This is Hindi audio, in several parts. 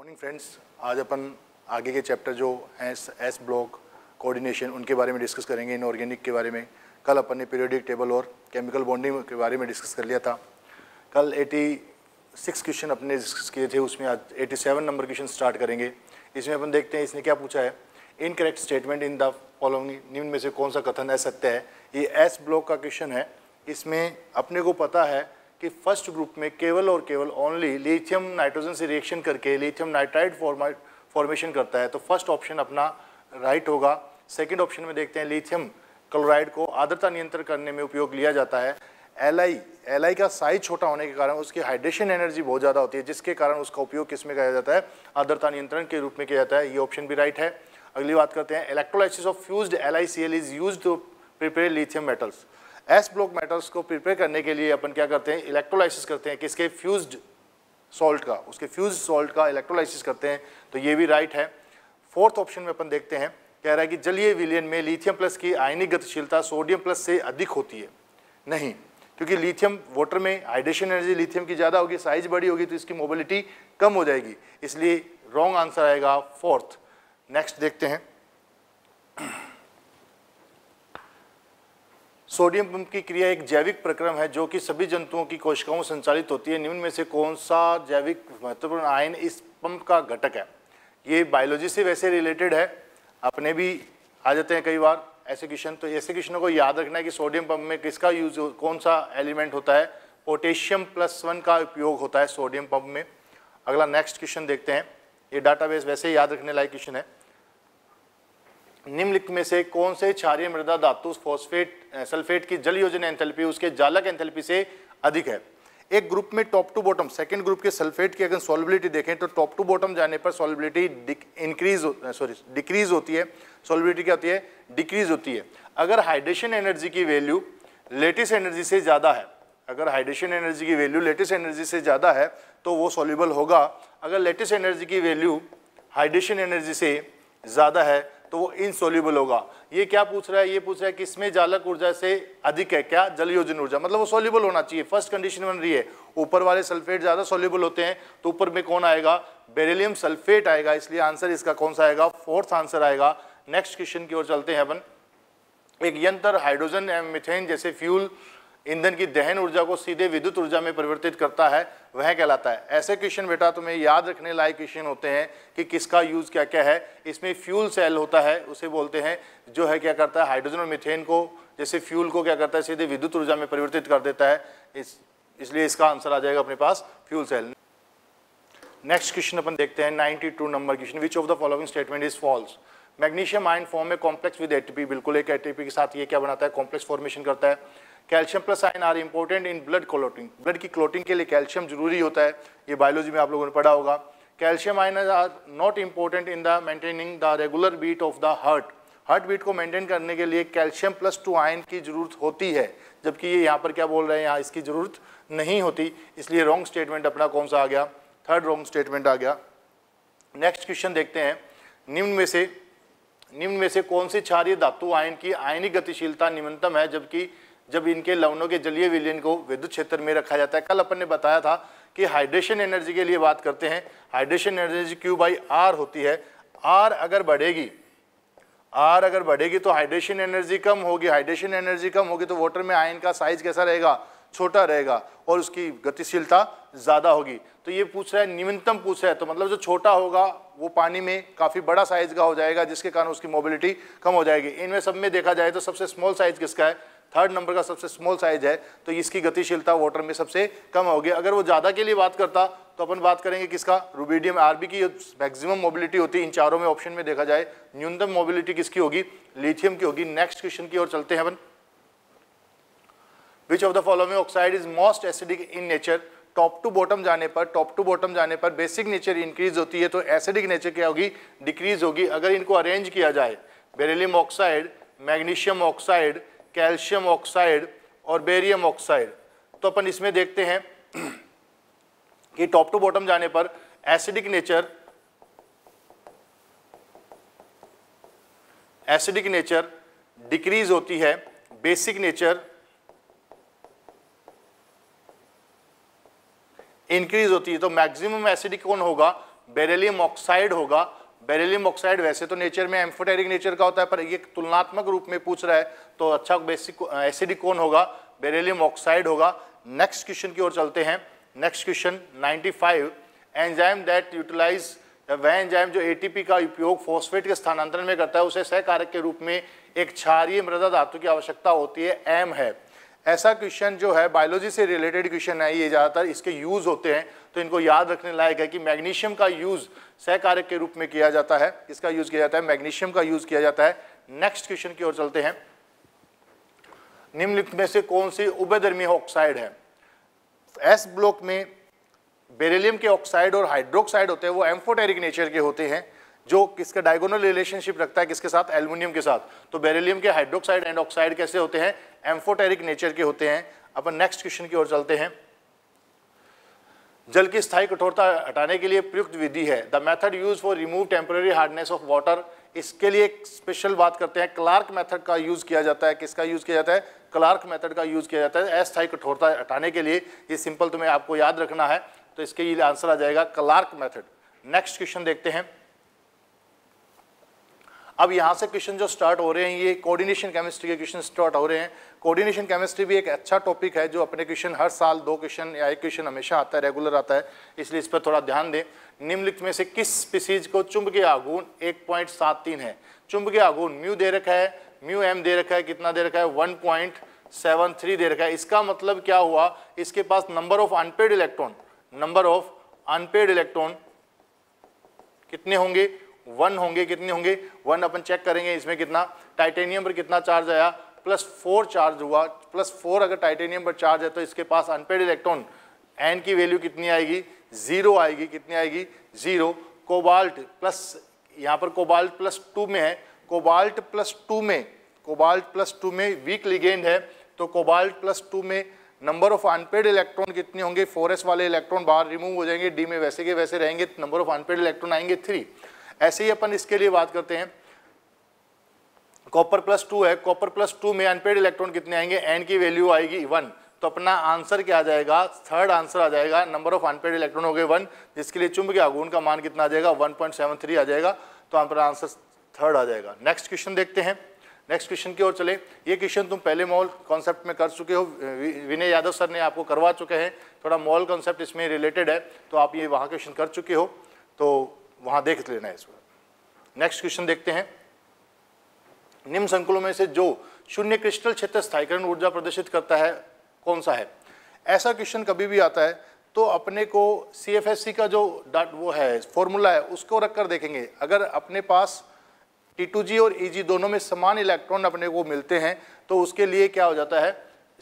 मॉर्निंग फ्रेंड्स आज अपन आगे के चैप्टर जो हैं एस ब्लॉक कोऑर्डिनेशन उनके बारे में डिस्कस करेंगे इनऑर्गेनिक के बारे में। कल अपन ने पीरियोडिक टेबल और केमिकल बॉन्डिंग के बारे में डिस्कस कर लिया था। कल 86 क्वेश्चन अपने डिस्कस किए थे, उसमें आज 87 नंबर क्वेश्चन स्टार्ट करेंगे। इसमें अपन देखते हैं, इसने क्या पूछा है? Incorrect statement in the following निम्न में से कौन सा कथन है, सत्य है? ये एस ब्लॉक का क्वेश्चन है। इसमें अपने को पता है कि फ़र्स्ट ग्रुप में केवल और केवल ओनली लिथियम नाइट्रोजन से रिएक्शन करके लिथियम नाइट्राइड फॉर्मेशन करता है। तो फ़र्स्ट ऑप्शन अपना राइट होगा। सेकंड ऑप्शन में देखते हैं लिथियम क्लोराइड को आर्द्रता नियंत्रण करने में उपयोग लिया जाता है। एल आई एल आई का साइज़ छोटा होने के कारण उसकी हाइड्रेशन एनर्जी बहुत ज़्यादा होती है, जिसके कारण उसका उपयोग किसमें किया जाता है? आर्द्रता नियंत्रण के रूप में किया जाता है। ये ऑप्शन भी राइट है। अगली बात करते हैं। Electrolysis of fused L I C L is used to prepare lithium metals S block metals को प्रिपेयर करने के लिए अपन क्या करते हैं? इलेक्ट्रोलाइसिस करते हैं किसके फ्यूज्ड सॉल्ट का, उसके फ्यूज सॉल्ट का इलेक्ट्रोलाइसिस करते हैं। तो ये भी राइट है। फोर्थ ऑप्शन में अपन देखते हैं, कह रहा है कि जलीय विलियन में लिथियम प्लस की आयनिक गतिशीलता सोडियम प्लस से अधिक होती है। नहीं, क्योंकि लिथियम वाटर में हाइड्रेशन एनर्जी लिथियम की ज़्यादा होगी साइज़ बड़ी होगी तो इसकी मोबिलिटी कम हो जाएगी। इसलिए रॉन्ग आंसर आएगा फोर्थ नेक्स्ट देखते हैं। सोडियम पंप की क्रिया एक जैविक प्रक्रम है जो कि सभी जंतुओं की कोशिकाओं संचालित होती है। निम्न में से कौन सा जैविक महत्वपूर्ण आयन इस पंप का घटक है? ये बायोलॉजी से वैसे रिलेटेड है। अपने भी आ जाते हैं कई बार ऐसे क्वेश्चन। तो ऐसे क्वेश्चनों को याद रखना है कि सोडियम पंप में किसका यूज़ कौन सा एलिमेंट होता है? पोटेशियम प्लस वन का उपयोग होता है सोडियम पंप में। अगला नेक्स्ट क्वेश्चन देखते हैं। ये डाटाबेस वैसे याद रखने लायक क्वेश्चन है। निम्नलिखित में से कौन से क्षारीय मृदा धातु फॉस्फेट सल्फेट की जल योजन एंथैल्पी, उसके जालक एंथैल्पी से अधिक है। एक ग्रुप में top to bottom, second group के सल्फेट की अगर सॉलिबिलिटी देखें तो टॉप टू बॉटम जाने पर सॉलिबिलिटी इंक्रीज सॉरी डिक्रीज होती है। सॉलिबिलिटी क्या होती है? डिक्रीज होती है। अगर हाइड्रेशन एनर्जी की वैल्यू लेटेस्ट एनर्जी से ज़्यादा है, अगर हाइड्रेशन एनर्जी की वैल्यू लेटेस्ट एनर्जी से ज़्यादा है तो वो सॉल्यूबल होगा। अगर लेटेस्ट एनर्जी की वैल्यू हाइड्रेशन एनर्जी से ज़्यादा है तो वो इनसोल्यूबल होगा। ये क्या पूछ रहा है? ये पूछ रहा है कि इसमें जालक ऊर्जा से अधिक है क्या? जल योजन ऊर्जा। मतलब वो सोल्यूबल होना चाहिए। फ़र्स्ट कंडीशन बन रही है। ऊपर वाले सल्फेट ज़्यादा सोल्यूबल होते हैं तो ऊपर में कौन आएगा? बेरिलियम सल्फेट आएगा। इसलिए आंसर इसका कौन सा आएगा? फोर्थ आंसर आएगा। नेक्स्ट क्वेश्चन की ओर चलते हैं अपन। एक यंत्र हाइड्रोजन एवं मिथेन जैसे फ्यूल ईंधन की दहन ऊर्जा को सीधे विद्युत ऊर्जा में परिवर्तित करता है, वह कहलाता है। ऐसे क्वेश्चन बेटा तुम्हें याद रखने लायक क्वेश्चन होते हैं कि किसका यूज़ क्या क्या है। इसमें फ्यूल सेल होता है, उसे बोलते हैं, जो है क्या करता है, हाइड्रोजन और मिथेन को, जैसे फ्यूल को क्या करता है, सीधे विद्युत ऊर्जा में परिवर्तित कर देता है। इस, इसलिए इसका आंसर आ जाएगा अपने पास, फ्यूल सेल। नेक्स्ट क्वेश्चन अपन देखते हैं 92 number question which of the following statement is false magnesium ion form में कॉम्प्लेक्स विद एटीपी बिल्कुल एक एटीपी के साथ ये क्या बनाता है कॉम्प्लेक्स फॉर्मेशन करता है। Calcium plus ion are important in blood clotting blood की क्लोटिंग के लिए कैल्शियम ज़रूरी होता है, ये बायोलॉजी में आप लोगों ने पढ़ा होगा। Calcium ion are not important in the maintaining the regular beat of the heart heart beat को मेंटेन करने के लिए कैल्शियम प्लस टू आयन की ज़रूरत होती है, जबकि ये यहाँ पर क्या बोल रहे हैं, यहाँ इसकी ज़रूरत नहीं होती। इसलिए रॉन्ग स्टेटमेंट अपना कौन सा आ गया? थर्ड रॉन्ग स्टेटमेंट आ गया। नेक्स्ट क्वेश्चन देखते हैं। निम्न में से, निम्न में से कौन सी क्षारीय धातु आयन की आयनिक गतिशीलता निम्नतम है, जबकि जब इनके लवणों के जलीय विलयन को विद्युत क्षेत्र में रखा जाता है। कल अपन ने बताया था कि हाइड्रेशन एनर्जी के लिए बात करते हैं। Hydration energy Q by R होती है। आर अगर बढ़ेगी आर अगर बढ़ेगी तो हाइड्रेशन एनर्जी कम होगी। हाइड्रेशन एनर्जी कम होगी तो वाटर में आयन का साइज़ कैसा रहेगा? छोटा रहेगा और उसकी गतिशीलता ज़्यादा होगी। तो ये पूछ रहा है, न्यूनतम पूछ रहा है। तो मतलब जो छोटा होगा, वो पानी में काफ़ी बड़ा साइज़ का हो जाएगा, जिसके कारण उसकी मोबिलिटी कम हो जाएगी। इनमें सब में देखा जाए तो सबसे स्मॉल साइज़ किसका है? थर्ड नंबर का सबसे स्मॉल साइज़ है तो इसकी गतिशीलता वाटर में सबसे कम होगी। अगर वो ज़्यादा के लिए बात करता तो अपन बात करेंगे किसका? रूबीडियम आरबी की मैक्सिमम मोबिलिटी होती है, इन चारों में ऑप्शन में देखा जाए, न्यूनतम मोबिलिटी किसकी होगी? लिथियम की होगी। नेक्स्ट क्वेश्चन की ओर चलते हैं अपन। Which of the following oxide is most acidic in nature top to bottom जाने पर टॉप टू बॉटम जाने पर बेसिक नेचर इंक्रीज होती है तो एसिडिक नेचर क्या होगी? डिक्रीज होगी। अगर इनको अरेंज किया जाए beryllium oxide magnesium oxide calcium oxide और बेरियम ऑक्साइड। तो अपन इसमें देखते हैं कि टॉप टू बॉटम जाने पर acidic nature acidic nature decrease होती है, बेसिक नेचर इंक्रीज होती है। तो मैक्सिमम एसिडिक कौन होगा? बेरेलियम ऑक्साइड होगा। बेरेलियम ऑक्साइड वैसे तो नेचर में एम्फोटेरिक नेचर का होता है, पर ये तुलनात्मक रूप में पूछ रहा है तो अच्छा बेसिक एसिडिक कौन होगा? बेरेलियम ऑक्साइड होगा। नेक्स्ट क्वेश्चन की ओर चलते हैं। Next question 95 enzyme that utilise वह एंजाइम जो एटीपी का उपयोग फॉस्फेट के स्थानांतरण में करता है, उसे सहकारक के रूप में एक क्षारीय मृदा धातु की आवश्यकता होती है एम है। ऐसा क्वेश्चन जो है बायोलॉजी से रिलेटेड क्वेश्चन है ये ज़्यादातर इसके यूज़ होते हैं। तो इनको याद रखने लायक है कि मैग्नीशियम का यूज़ सहकारक के रूप में किया जाता है। इसका यूज़ किया जाता है? मैग्नीशियम का यूज़ किया जाता है। नेक्स्ट क्वेश्चन की ओर चलते हैं। निम्नलिखित में से कौन सी उभयधर्मी ऑक्साइड है? एस ब्लॉक में बेरिलियम के ऑक्साइड और हाइड्रोक्साइड होते हैं, वो एम्फोटेरिक नेचर के होते हैं। जो किसका डायगोनल रिलेशनशिप रखता है, किसके साथ? एल्यूमिनियम के साथ। तो बेरिलियम के हाइड्रोक्साइड एंड ऑक्साइड कैसे होते हैं? एम्फोटेरिक नेचर के होते हैं। अपन नेक्स्ट क्वेश्चन की ओर चलते हैं। जल की स्थायी कठोरता हटाने के लिए प्रयुक्त विधि है। The method use for remove temporary hardness of water इसके लिए एक स्पेशल बात करते हैं। क्लार्क मेथड का यूज़ किया जाता है। किसका यूज़ किया जाता है? क्लार्क मेथड का यूज़ किया जाता है। अस्थायी कठोरता हटाने के लिए ये सिंपल तुम्हें आपको याद रखना है। तो इसके लिए आंसर आ जाएगा क्लार्क मेथड नेक्स्ट क्वेश्चन देखते हैं। अब यहाँ से क्वेश्चन जो स्टार्ट हो रहे हैं, ये कोऑर्डिनेशन केमिस्ट्री के क्वेश्चन स्टार्ट हो रहे हैं। कोऑर्डिनेशन केमिस्ट्री भी एक अच्छा टॉपिक है, जो अपने क्वेश्चन हर साल दो क्वेश्चन या एक क्वेश्चन हमेशा आता है रेगुलर आता है। इसलिए इस पर थोड़ा ध्यान दें। निम्नलिखित में से किस स्पीसीज को चुंबकीय आगुन एक पॉइंट सात तीन है? चुंबकीय आगुन म्यू दे रखा है म्यू एम दे रखा है, कितना दे रखा है? वन पॉइंट सेवन थ्री दे रखा है। इसका मतलब क्या हुआ? इसके पास number of unpaired electron number of unpaired electron कितने होंगे? वन होंगे, कितने होंगे? वन अपन चेक करेंगे इसमें कितना? टाइटेनियम पर कितना चार्ज आया? प्लस फोर चार्ज हुआ। प्लस फोर अगर टाइटेनियम पर चार्ज है तो इसके पास अनपेड इलेक्ट्रॉन एन की वैल्यू कितनी आएगी? ज़ीरो आएगी। कितनी आएगी? ज़ीरो कोबाल्ट प्लस यहाँ पर कोबाल्ट प्लस टू में है। कोबाल्ट प्लस टू में कोबाल्ट प्लस टू में वीक लिगेंड है। तो कोबाल्ट प्लस टू में नंबर ऑफ़ अनपेड इलेक्ट्रॉन कितने होंगे? फोर वाले इलेक्ट्रॉन बाहर रिमूव हो जाएँगे। डी में वैसे के वैसे रहेंगे। नंबर ऑफ़ अनपेड इलेक्ट्रॉन आएँगे थ्री ऐसे ही अपन इसके लिए बात करते हैं। कॉपर प्लस टू है। कॉपर प्लस टू में अनपेड इलेक्ट्रॉन कितने आएँगे? एन की वैल्यू आएगी वन तो अपना आंसर क्या आ जाएगा? थर्ड आंसर आ जाएगा। नंबर ऑफ़ अनपेड इलेक्ट्रॉन हो गए वन जिसके लिए चुंबकीय आगुन का मान कितना आ जाएगा? वन पॉइंट सेवन थ्री आ जाएगा। तो अपना आंसर थर्ड आ जाएगा। नेक्स्ट क्वेश्चन देखते हैं। नेक्स्ट क्वेश्चन की ओर चले। ये क्वेश्चन तुम पहले मॉल कॉन्सेप्ट में कर चुके हो। विनय यादव सर ने आपको करवा चुके हैं। थोड़ा मॉल कॉन्सेप्ट इसमें रिलेटेड है। तो आप ये वहाँ क्वेश्चन कर चुके हो। तो वहाँ देख लेना है इस बार। नेक्स्ट क्वेश्चन देखते हैं। निम्न संकुलों में से जो शून्य क्रिस्टल क्षेत्र स्थायीकरण ऊर्जा प्रदर्शित करता है, कौन सा है? ऐसा क्वेश्चन कभी भी आता है तो अपने को सी का जो डाट वो है फॉर्मूला है, उसको रख कर देखेंगे। अगर अपने पास T2G और EG दोनों में समान इलेक्ट्रॉन अपने को मिलते हैं तो उसके लिए क्या हो जाता है?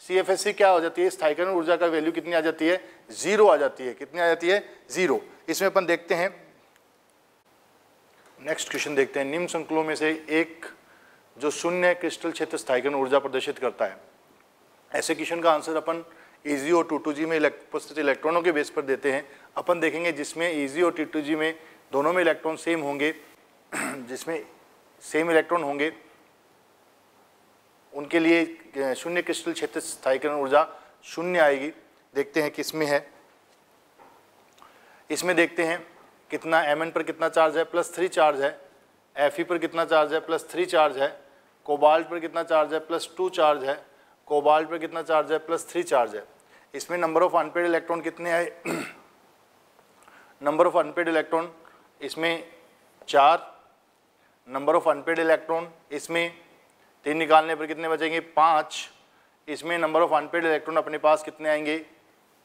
सीएफएससी क्या हो जाती है? स्थायीकरण ऊर्जा का वैल्यू कितनी आ जाती है? ज़ीरो आ जाती है। कितनी आ जाती है? ज़ीरो इसमें अपन देखते हैं। नेक्स्ट क्वेश्चन देखते हैं। निम्न संकुलों में से एक जो शून्य क्रिस्टल क्षेत्र स्थायीकरण ऊर्जा प्रदर्शित करता है। ऐसे क्वेश्चन का आंसर अपन ईजी और टू टू जी में उपस्थित इलेक्ट्रॉनों के बेस पर देते हैं। अपन देखेंगे जिसमें ईजी और टी टू जी में दोनों में इलेक्ट्रॉन सेम होंगे, जिसमें सेम इलेक्ट्रॉन होंगे, उनके लिए शून्य क्रिस्टल क्षेत्र स्थायीकरण ऊर्जा शून्य आएगी। देखते हैं किसमें है। इसमें देखते हैं कितना एम पर कितना चार्ज है प्लस थ्री चार्ज है एफ़ पर कितना चार्ज है प्लस थ्री चार्ज है कोबाल्ट पर कितना चार्ज है प्लस टू चार्ज है कोबाल्ट पर कितना चार्ज है प्लस थ्री चार्ज है। इसमें नंबर ऑफ़ अनपेड इलेक्ट्रॉन कितने आए? नंबर ऑफ़ अनपेड इलेक्ट्रॉन इसमें चार। नंबर ऑफ़ अनपेड इलेक्ट्रॉन इसमें तीन निकालने पर कितने बचेंगे? पाँच। इसमें नंबर ऑफ़ अनपेड इलेक्ट्रॉन अपने पास कितने आएँगे?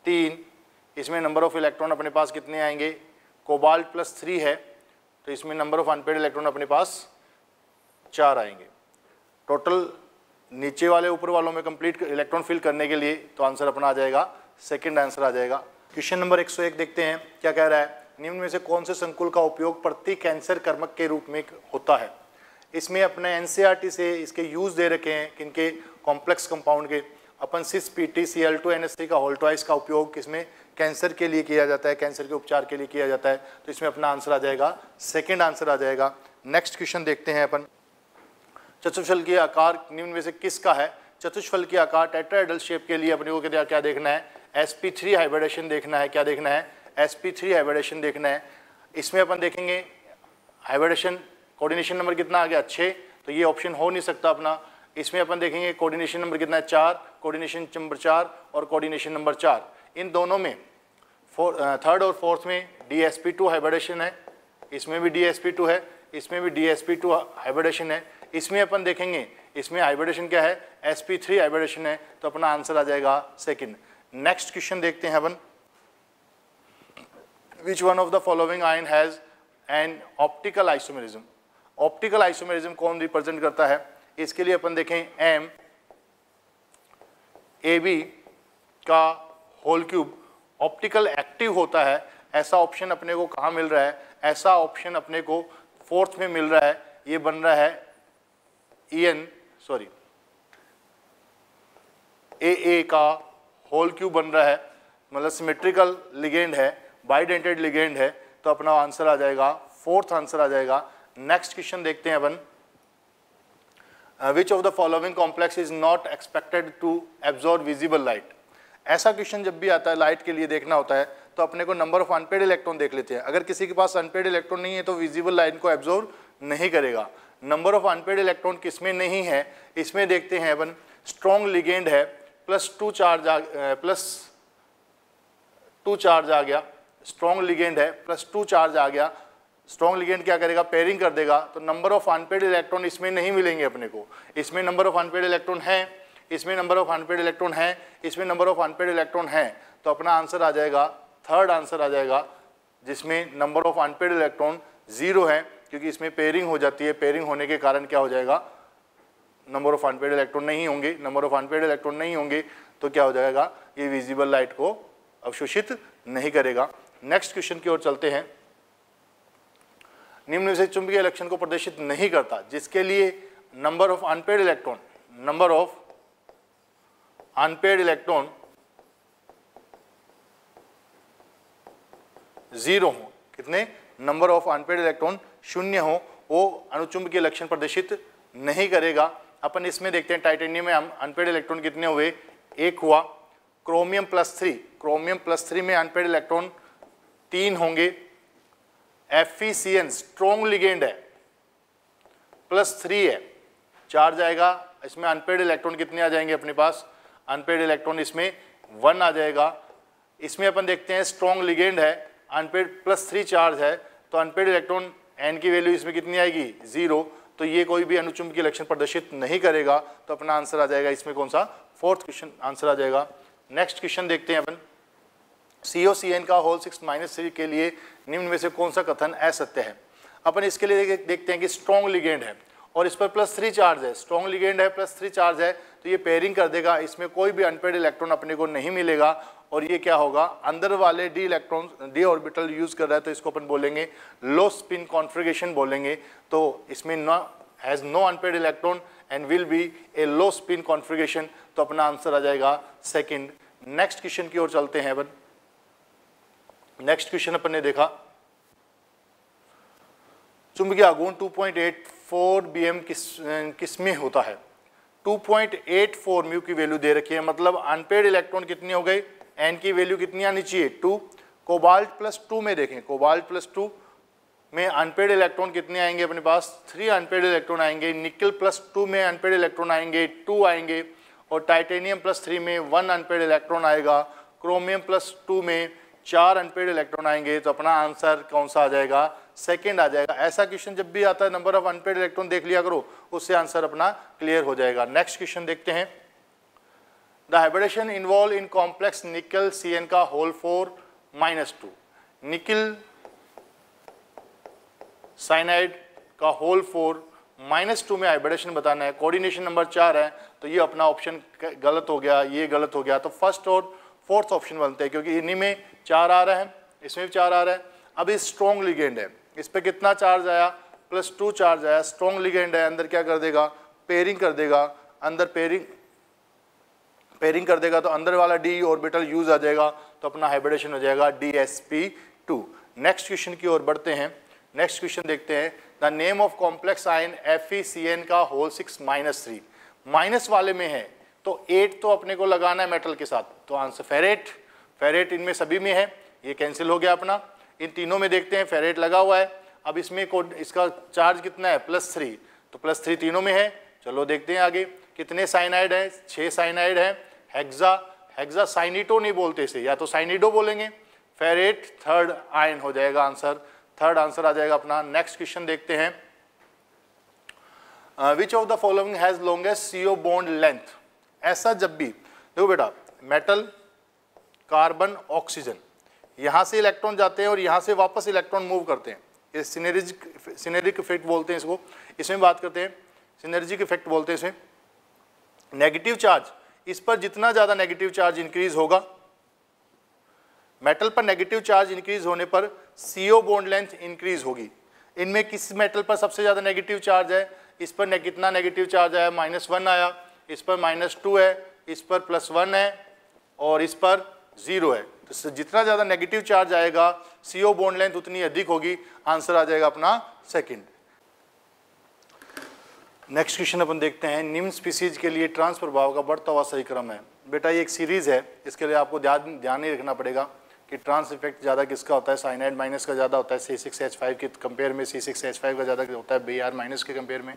तीन। इसमें नंबर ऑफ़ इलेक्ट्रॉन अपने पास कितने आएँगे? कोबाल्ट प्लस थ्री है तो इसमें नंबर ऑफ़ अनपेड इलेक्ट्रॉन अपने पास चार आएँगे। टोटल नीचे वाले ऊपर वालों में कंप्लीट इलेक्ट्रॉन फिल करने के लिए तो आंसर अपना आ जाएगा सेकंड आंसर आ जाएगा। क्वेश्चन नंबर 101 देखते हैं, क्या कह रहा है? निम्न में से कौन से संकुल का उपयोग प्रति कैंसर कर्मक के रूप में होता है? इसमें अपने एन से इसके यूज़ दे रखे हैं, किनके कॉम्प्लेक्स कंपाउंड के। अपन cis P T C L two N S C का होल्टवाइस का उपयोग किसमें कैंसर के लिए किया जाता है, कैंसर के उपचार के लिए किया जाता है तो इसमें अपना आंसर आ जाएगा सेकेंड आंसर आ जाएगा। नेक्स्ट क्वेश्चन देखते हैं अपन। चतुष्फल के आकार निम्न में से किसका है? चतुष्फल के आकार टेट्राइडल शेप के लिए अपने को क्या क्या देखना है? एस पी थ्री हाइब्रिडेशन देखना है, क्या देखना है? एस पी थ्री हाइब्रिडेशन देखना है। इसमें अपन देखेंगे हाइब्रिडेशन कोऑर्डिनेशन नंबर कितना आ गया? छः तो ये ऑप्शन हो नहीं सकता अपना। इसमें अपन देखेंगे कोऑर्डिनेशन नंबर कितना है? चार कोऑर्डिनेशन नंबर चार और कोऑर्डिनेशन नंबर चार। इन दोनों में थर्ड और फोर्थ में D S P two hybridisation है, इसमें भी डी एस पी टू है, इसमें भी D S P two hybridisation है। इसमें अपन देखेंगे, इसमें हाइब्रिडेशन क्या है? एस पी थ्री हाइब्रिडेशन है तो अपना आंसर आ जाएगा सेकंड नेक्स्ट क्वेश्चन देखते हैं अपन। Which one of the following ion has an optical isomerism optical isomerism कौन रिप्रेजेंट करता है? इसके लिए अपन देखें एम ए बी का होल क्यूब, ऑप्टिकल एक्टिव होता है, ऐसा ऑप्शन अपने को कहाँ मिल रहा है? ऐसा ऑप्शन अपने को फोर्थ में मिल रहा है, ये बन रहा है ई एन सॉरी ए ए का होल क्यूब बन रहा है मतलब सिमेट्रिकल लिगेंड है बाइडेंटेड लिगेंड है तो अपना आंसर आ जाएगा फोर्थ आंसर आ जाएगा। नेक्स्ट क्वेश्चन देखते हैं अपन। Which of the following complex is not expected to absorb visible light ऐसा क्वेश्चन जब भी आता है लाइट के लिए देखना होता है तो अपने को नंबर ऑफ़ अनपेड इलेक्ट्रॉन देख लेते हैं। अगर किसी के पास अनपेड इलेक्ट्रॉन नहीं है तो विजिबल लाइन को एब्जॉर्व नहीं करेगा। नंबर ऑफ़ अनपेड इलेक्ट्रॉन किसमें नहीं है, इसमें देखते हैं अपन। स्ट्रॉन्ग लिगेंड है प्लस टू चार्ज आ प्लस टू चार्ज आ गया। स्ट्रॉन्ग लिगेंड है प्लस टू चार्ज आ गया। स्ट्रॉन्ग लिगेंड क्या करेगा? पेयरिंग कर देगा। तो नंबर ऑफ़ अनपेड इलेक्ट्रॉन इसमें नहीं मिलेंगे अपने को। इसमें नंबर ऑफ़ अनपेड इलेक्ट्रॉन है। इसमें नंबर ऑफ़ अनपेड इलेक्ट्रॉन है, इसमें नंबर ऑफ़ अनपेड इलेक्ट्रॉन है तो अपना आंसर आ जाएगा थर्ड आंसर आ जाएगा, जिसमें number of unpaired electron zero है, क्योंकि इसमें पेयरिंग हो जाती है पेयरिंग होने के कारण क्या हो जाएगा? नंबर ऑफ़ अनपेड इलेक्ट्रॉन नहीं होंगे नंबर ऑफ़ अनपेड इलेक्ट्रॉन नहीं होंगे तो क्या हो जाएगा? ये विजिबल लाइट को अवशोषित नहीं करेगा। नेक्स्ट क्वेश्चन की ओर चलते हैं। निम्न से चुंबकीय इलेक्शन को प्रदर्शित नहीं करता, जिसके लिए number of unpaired electron number of unpaired electron zero हो। कितने? नंबर ऑफ़ अनपेड इलेक्ट्रॉन शून्य हो। वो अनुचुंबकीय लक्षण प्रदर्शित नहीं करेगा। अपन इसमें देखते हैं, टाइटेनियम में हम अनपेड इलेक्ट्रॉन कितने हुए? एक हुआ। Chromium plus three chromium plus three में अनपेड इलेक्ट्रॉन तीन होंगे। एफ़ स्ट्रोंग लिगेंड है। प्लस थ्री है। चार जाएगा। इसमें अनपेड इलेक्ट्रॉन कितने आ जाएँगे अपने पास? अनपेड इलेक्ट्रॉन इसमें वन आ जाएगा। इसमें अपन देखते हैं स्ट्रॉन्ग लिगेंड है, अनपेड प्लस थ्री चार्ज है तो अनपेड इलेक्ट्रॉन एन की वैल्यू इसमें कितनी आएगी? ज़ीरो तो ये कोई भी अनुचुंबकीय लक्षण प्रदर्शित नहीं करेगा तो अपना आंसर आ जाएगा इसमें कौन सा? फोर्थ क्वेश्चन आंसर आ जाएगा। नेक्स्ट क्वेश्चन देखते हैं अपन। सी ओ सी एन का होल सिक्स माइनस थ्री के लिए निम्न में से कौन सा कथन असत्य है? अपन इसके लिए देखते हैं कि स्ट्रॉन्ग लिगेंड है। और इस पर प्लस थ्री चार्ज है। स्ट्रॉन्ग लिगेंड है प्लस थ्री चार्ज है तो ये पेयरिंग कर देगा। इसमें कोई भी अनपेड इलेक्ट्रॉन अपने को नहीं मिलेगा। और ये क्या होगा? अंदर वाले d electron d orbital use कर रहा है तो इसको अपन बोलेंगे लो स्पिन कॉन्फ्रिगेशन बोलेंगे। तो इसमें no has no unpaired electron and will be a low spin configuration तो अपना आंसर आ जाएगा सेकेंड नेक्स्ट क्वेश्चन की ओर चलते हैं अपन। नेक्स्ट क्वेश्चन अपन ने देखा। चुंबकीय आघूर्ण 2.84 बीएम किस किसमें होता है? 2.84 म्यू की वैल्यू दे रखी है मतलब अनपेड इलेक्ट्रॉन कितनी हो गई? एन की वैल्यू कितनी आनी चाहिए? टू कोबाल्ट प्लस टू में देखें। कोबाल्ट प्लस टू में अनपेड इलेक्ट्रॉन कितने आएँगे अपने पास? थ्री अनपेड इलेक्ट्रॉन आएँगे। निकल प्लस टू में अनपेड इलेक्ट्रॉन आएँगे। टू आएँगे। और टाइटेनियम प्लस थ्री में वन अनपेड इलेक्ट्रॉन आएगा। क्रोमियम प्लस टू में चार अनपेड इलेक्ट्रॉन आएँगे तो अपना आंसर कौन सा आ जाएगा? सेकेंड आ जाएगा। ऐसा क्वेश्चन जब भी आता है नंबर ऑफ़ अनपेड इलेक्ट्रॉन देख लिया करो, उससे आंसर अपना क्लियर हो जाएगा। नेक्स्ट क्वेश्चन देखते हैं। The hybridisation involve in complex nickel C N का whole four minus two nickel cyanide का होल फोर माइनस टू में हाइब्रिडेशन बताना है। कोऑर्डिनेशन नंबर चार है तो ये अपना ऑप्शन गलत हो गया, ये गलत हो गया। तो फ़र्स्ट और फोर्थ ऑप्शन बनते हैं, क्योंकि इन्हीं में चार आ रहा है, इसमें भी चार आ रहा है। अब ये स्ट्रॉन्ग लिगेंड है। इस पर कितना चार्ज आया? प्लस टू चार्ज आया। स्ट्रॉन्ग लिगेंड है, अंदर क्या कर देगा? पेयरिंग कर देगा। अंदर पेयरिंग पेयरिंग कर देगा तो अंदर वाला डी ऑर्बिटल यूज़ आ जाएगा तो अपना हाइब्रिडेशन हो जाएगा d s p two next question की ओर बढ़ते हैं। नेक्स्ट क्वेश्चन देखते हैं। The name of complex ion F E C N का whole six minus three minus वाले में है। तो एट तो अपने को लगाना है मेटल के साथ। तो आंसर फेरेट फेरेट इनमें सभी में है, ये कैंसिल हो गया अपना। इन तीनों में देखते हैं फेरेट लगा हुआ है। अब इसमें कोड इसका चार्ज कितना है? प्लस थ्री तो प्लस थ्री तीनों में है। चलो देखते हैं आगे। कितने साइनाइड है? छः साइनाइड है। हेक्सा हेक्सा साइनिटो नहीं बोलते इसे। या तो साइनिडो बोलेंगे। फेरेट थर्ड आयन हो जाएगा आंसर थर्ड आंसर आ जाएगा अपना। नेक्स्ट क्वेश्चन देखते हैं। Which of the following has longest CO bond length ऐसा जब भी, देखो बेटा मेटल कार्बन ऑक्सीजन यहाँ से इलेक्ट्रॉन जाते हैं और यहाँ से वापस इलेक्ट्रॉन मूव करते हैं। सिनेरिक इफ़ेक्ट बोलते हैं इसको। इसमें बात करते हैं। सिनेर्जिक इफ़ेक्ट बोलते हैं इसमें नेगेटिव चार्ज इस पर जितना ज़्यादा नेगेटिव चार्ज इंक्रीज होगा मेटल पर नेगेटिव चार्ज इंक्रीज होने पर सीओ बॉन्ड लेंथ इंक्रीज होगी। इनमें किस मेटल पर सबसे ज़्यादा नेगेटिव चार्ज है? इस पर कितना नेगेटिव चार्ज आया? माइनस वन आया। इस पर माइनस टू है, इस पर प्लस वन है और इस पर ज़ीरो है। तो जितना ज़्यादा नेगेटिव चार्ज आएगा सीओ बॉन्ड लेंथ उतनी अधिक होगी। आंसर आ जाएगा अपना सेकंड नेक्स्ट क्वेश्चन अपन देखते हैं। निम्न स्पीसीज के लिए ट्रांस प्रभाव का बढ़ता हुआ सही क्रम है। बेटा, ये एक सीरीज़ है। इसके लिए आपको ध्यान ध्यान ही रखना पड़ेगा कि ट्रांस इफ़ेक्ट ज़्यादा किसका होता है? साइनाइड माइनस का ज़्यादा होता है। सी सिक्स एच फाइव के कंपेयर में सी सिक्स एच फाइव का ज़्यादा होता है। बी आर माइनस के कंपेयर में।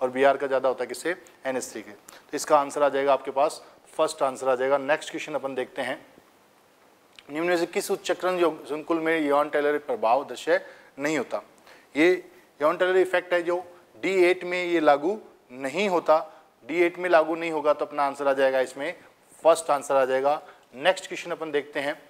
और बीआर का ज़्यादा होता है किससे? एन के। तो इसका आंसर आ जाएगा आपके पास। फ़र्स्ट आंसर आ जाएगा। नेक्स्ट क्वेश्चन अपन देखते हैं। से किस उच्चक्रण जो संकुल में यौन टेलर प्रभाव दृश्य नहीं होता। ये यौन टेलर इफ़ेक्ट है जो डी में ये लागू नहीं होता। डी में लागू नहीं होगा तो अपना आंसर आ जाएगा इसमें। फ़र्स्ट आंसर आ जाएगा। नेक्स्ट क्वेश्चन अपन देखते हैं।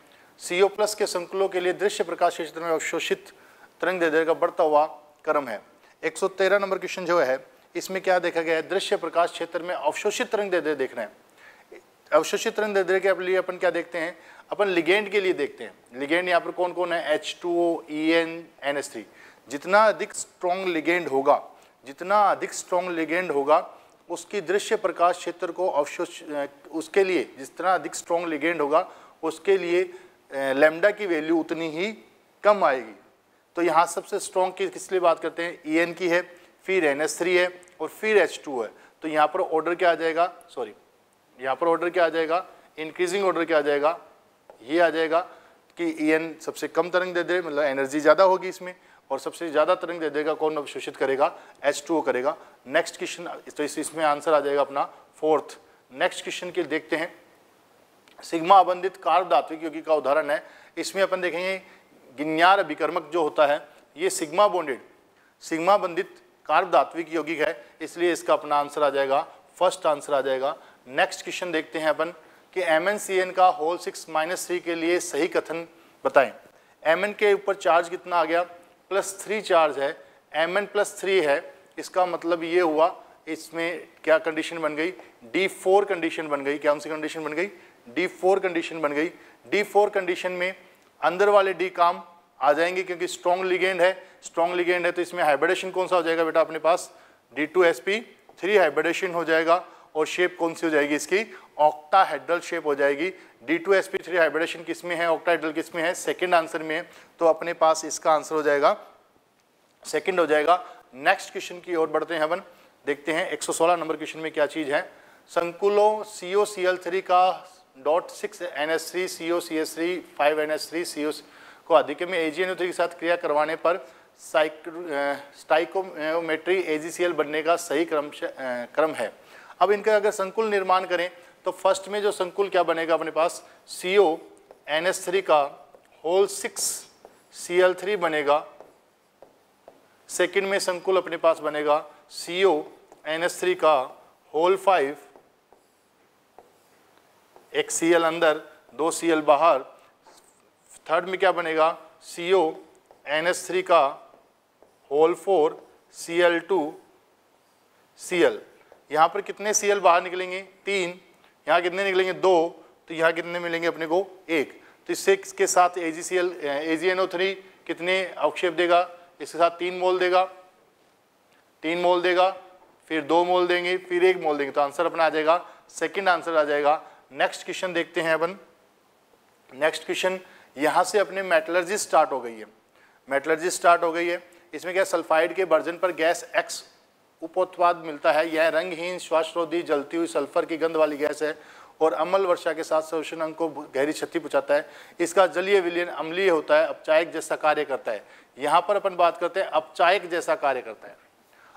सीओ प्लस के संकुलों के लिए दृश्य प्रकाश क्षेत्र में अवशोषित तरंग दैर्ध्य का बढ़ता हुआ क्रम है। 113 नंबर क्वेश्चन जो है इसमें क्या देखा गया है? दृश्य प्रकाश क्षेत्र में अवशोषित तरंग दैर्ध्य देख रहे हैं। अवशोषित तरंग दैर्ध्य के लिए अपन क्या देखते हैं? अपन लिगेंड के लिए देखते हैं। लिगेंड यहाँ पर कौन कौन है? H two O E N N S three जितना अधिक स्ट्रॉन्ग लिगेंड होगा, जितना अधिक स्ट्रॉन्ग लिगेंड होगा, उसकी दृश्य प्रकाश क्षेत्र को अवशोष उसके लिए जितना अधिक स्ट्रॉन्ग लिगेंड होगा, उसके लिए लेमडा की वैल्यू उतनी ही कम आएगी। तो यहाँ सबसे स्ट्रॉन्ग की, किस लिए बात करते हैं? ई एन की है। फिर एन एस थ्री है और फिर एच टू है। तो यहाँ पर ऑर्डर क्या आ जाएगा? सॉरी यहाँ पर ऑर्डर क्या आ जाएगा? इंक्रीजिंग ऑर्डर क्या आ जाएगा? ये आ जाएगा कि ई एन सबसे कम तरंग दे दे मतलब एनर्जी ज़्यादा होगी इसमें और सबसे ज़्यादा तरंग दे देगा कौन? अवशोषित करेगा एच टू करेगा। नेक्स्ट क्वेश्चन तो इस, इसमें आंसर आ जाएगा अपना फोर्थ नेक्स्ट क्वेश्चन के देखते हैं। सिग्मा अबंधित कार्ब धात्विक यौगिक का उदाहरण है। इसमें अपन देखेंगे गिन्यार अभिकर्मक जो होता है, ये सिग्मा बॉन्डेड सिग्मा बंधित कार्ब धात्विक यौगिक है, इसलिए इसका अपना आंसर आ जाएगा फ़र्स्ट आंसर आ जाएगा। नेक्स्ट क्वेश्चन देखते हैं अपन कि एम का होल सिक्स माइनस थ्री के लिए सही कथन बताएँ। एम के ऊपर चार्ज कितना आ गया? प्लस थ्री चार्ज है। एम एन प्लस थ्री है। इसका मतलब ये हुआ, इसमें क्या कंडीशन बन गई? डी फोर कंडीशन बन गई। क्या सी कंडीशन बन गई? डी फोर कंडीशन बन गई। डी फोर कंडीशन में अंदर वाले डी काम आ जाएँगे क्योंकि स्ट्रॉन्ग लिगेंड है। स्ट्रॉन्ग लिगेंड है तो इसमें हाइब्रिडेशन कौन सा हो जाएगा बेटा अपने पास? D two s p three hybridisation हो जाएगा और शेप कौन सी हो जाएगी इसकी? ऑक्टाहेड्रल शेप हो जाएगी। D two s p three hybridisation किसमें है? ऑक्टाहेड्रल किसमें है? सेकेंड आंसर में है। तो अपने पास इसका आंसर हो जाएगा। सेकेंड हो जाएगा। नेक्स्ट क्वेश्चन की ओर बढ़ते हैं अपन। देखते हैं 116 नंबर क्वेश्चन में क्या चीज़ है। संकुलो C O C L three का dot six N S three C O C S three five N S three C O को अधिक में ए जी के साथ क्रिया करवाने पर स्टाइकोमेट्री ए जी बनने का सही क्रम क्रम है। अब इनका अगर संकुल निर्माण करें तो फ़र्स्ट में जो संकुल क्या बनेगा अपने पास? सी ओ थ्री का, whole six C L three बनेगा। सेकेंड में संकुल अपने पास बनेगा C O N S three का, होल फाइव, एक सी एल अंदर, दो सी एल बाहर थर्ड में क्या बनेगा? C O N S three का whole four C L two C L यहाँ पर कितने सी एल बाहर निकलेंगे? तीन। यहाँ कितने निकलेंगे? दो। तो यहाँ कितने मिलेंगे अपने को? एक। तो इससे इसके साथ A G C L A G N O three कितने अवक्षेप देगा? इसके साथ तीन मोल देगा। तीन मोल देगा, फिर दो मोल देंगे, फिर एक मोल देंगे। तो आंसर अपना आ जाएगा। सेकंड आंसर आ जाएगा। नेक्स्ट क्वेश्चन देखते हैं अपन। नेक्स्ट क्वेश्चन यहाँ से अपने मेटलर्जी स्टार्ट हो गई है। मेटलर्जी स्टार्ट हो गई है। इसमें क्या सल्फाइड के वर्जन पर गैस एक्स उपोत्पाद मिलता है। यह रंगहीन श्वासरोधी जलती हुई सल्फ़र की गंध वाली गैस है और अमल वर्षा के साथ शोषण अंग को गहरी क्षति पहुंचाता है। इसका जलीय विलयन अम्लीय होता है, अपचायक जैसा कार्य करता है। यहाँ पर अपन बात करते हैं, अपचायक जैसा कार्य करता है।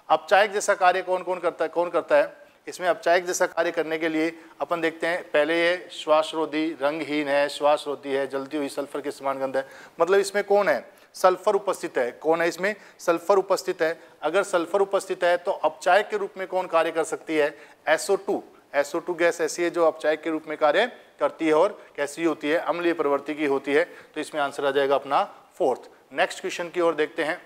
अपचायक जैसा कार्य कौन कौन करता है? कौन करता है? इसमें अपचायक जैसा कार्य करने के लिए अपन देखते हैं, पहले ये श्वासरोधी रंगहीन है, श्वासरोधी है, जलती हुई सल्फ़र के समान गंध है। मतलब इसमें कौन है? सल्फ़र उपस्थित है। कौन है इसमें? सल्फ़र उपस्थित है। अगर सल्फ़र उपस्थित है तो अपचायक के रूप में कौन कार्य कर सकती है? SO2 SO2 गैस ऐसी है जो अपचायक के रूप में कार्य करती है और कैसी होती है? अम्लीय प्रवृत्ति की होती है। तो इसमें आंसर आ जाएगा अपना फोर्थ नेक्स्ट क्वेश्चन की ओर देखते हैं।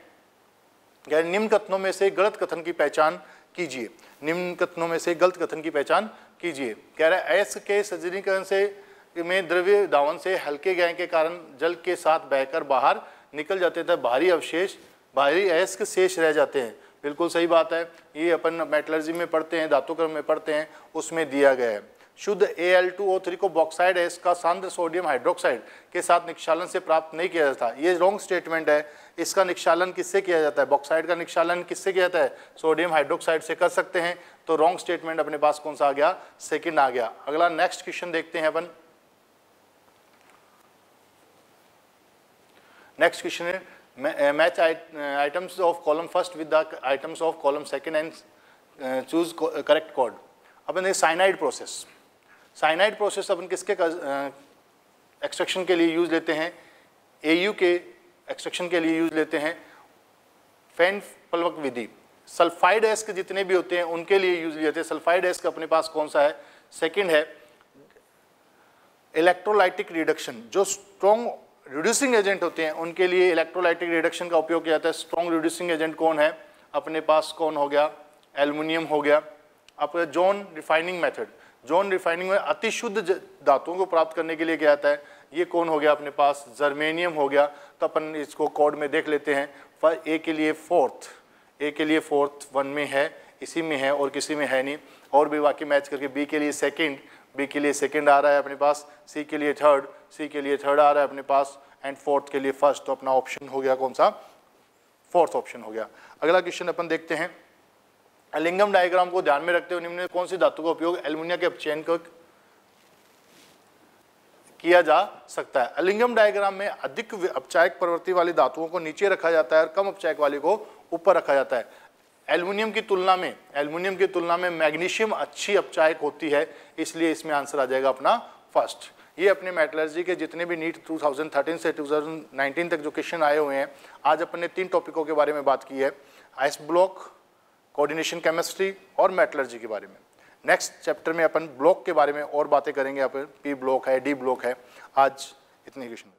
निम्न कथनों में से गलत कथन की पहचान कीजिए। निम्न कथनों में से गलत कथन की पहचान कीजिए। कह रहा है एस के सजनीकरण से, में द्रव्य दावन से हल्के गए के कारण जल के साथ बहकर बाहर निकल जाते थे भारी अवशेष, भारी अयस्क शेष रह जाते हैं। बिल्कुल सही बात है। ये अपन मेटलर्जी में पढ़ते हैं, धातुक्रम में पढ़ते हैं, उसमें दिया गया है। शुद्ध Al2O3 को बॉक्साइड एस का सांद्र सोडियम हाइड्रोक्साइड के साथ निक्षालन से प्राप्त नहीं किया जाता। ये रॉन्ग स्टेटमेंट है। इसका निक्षालन किससे किया जाता है? बॉक्साइड का निक्षालन किससे किया जाता है? सोडियम हाइड्रोक्साइड से कर सकते हैं। तो रॉन्ग स्टेटमेंट अपने पास कौन सा आ गया? सेकेंड आ गया। अगला नेक्स्ट क्वेश्चन देखते हैं अपन। Next question match items of column first with the items of column second and choose correct code upon cyanide process cyanide process अपन किसके एक्सट्रक्शन के लिए यूज़ लेते हैं? एयू के एक्सट्रक्शन के लिए यूज़ लेते हैं। फ़ैन पलवक विधि। सल्फाइड एस्क जितने भी होते हैं, उनके लिए यूज़ लेते हैं। सल्फाइड एस्क अपने पास कौन सा है? सेकंड है इलेक्ट्रोलाइटिक रिडक्शन जो स्ट्रॉन्ग रिड्यूसिंग एजेंट होते हैं, उनके लिए इलेक्ट्रोलाइटिक रिडक्शन का उपयोग किया जाता है। स्ट्रॉन्ग रिड्यूसिंग एजेंट कौन है? अपने पास कौन हो गया? एल्युमिनियम हो गया। आपका zone refining method zone refining में अति शुद्ध धातुओं को प्राप्त करने के लिए क्या आता है। ये कौन हो गया अपने पास? जर्मेनियम हो गया। तो अपन इसको कोड में देख लेते हैं। ए के लिए फोर्थ। ए के लिए फोर्थ वन में है, इसी में है और किसी में है नहीं। और भी बाकी मैच करके बी के लिए सेकंड, बी के लिए सेकंड आ रहा है अपने पास। सी के लिए थर्ड, सी के लिए थर्ड आ रहा है अपने पास। एंड फोर्थ के लिए फ़र्स्ट। तो अपना ऑप्शन हो गया कौन सा? फोर्थ ऑप्शन हो गया। अगला क्वेश्चन अपन देखते हैं। लिंगम डायग्राम को ध्यान में रखते हुए निम्न कौन सी धातु का उपयोग एल्यूमिनिया के अपचयन को किया जा सकता है। अलिंगम डायग्राम में अधिक अपचायक प्रवृत्ति वाली धातुओं को नीचे रखा जाता है और कम अपचायक वाली को ऊपर रखा जाता है। एल्युमिनियम की तुलना में, एल्युमिनियम की तुलना में मैग्नीशियम अच्छी अपचायक होती है, इसलिए इसमें आंसर आ जाएगा अपना फ़र्स्ट। ये अपने मेटलर्जी के जितने भी नीट 2013 से 2019 तक जो क्वेश्चन आए हुए हैं, आज अपन ने तीन टॉपिकों के बारे में बात की है आइस ब्लॉक कोऑर्डिनेशन केमिस्ट्री और मेटलर्जी के बारे में। नेक्स्ट चैप्टर में अपन ब्लॉक के बारे में और बातें करेंगे अपन पी ब्लॉक है डी ब्लॉक है। आज इतनी क्वेश्चन।